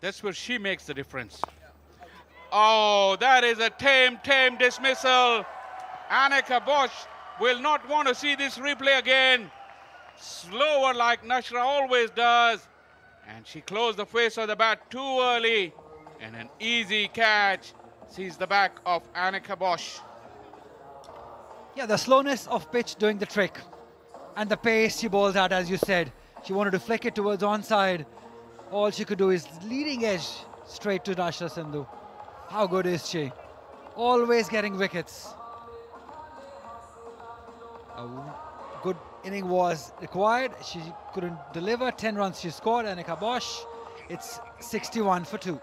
That's where she makes the difference. Oh, that is a tame, tame dismissal. Anneke Bosch will not want to see this replay again. Slower like Nashra always does. And she closed the face of the bat too early. And an easy catch sees the back of Anneke Bosch. Yeah, the slowness of pitch doing the trick. And the pace she bowls at, as you said. She wanted to flick it towards onside. All she could do is leading edge straight to Nashra Sandhu. How good is she? Always getting wickets. A good inning was required. She couldn't deliver. 10 runs she scored. Anneke Bosch. It's 61 for 2.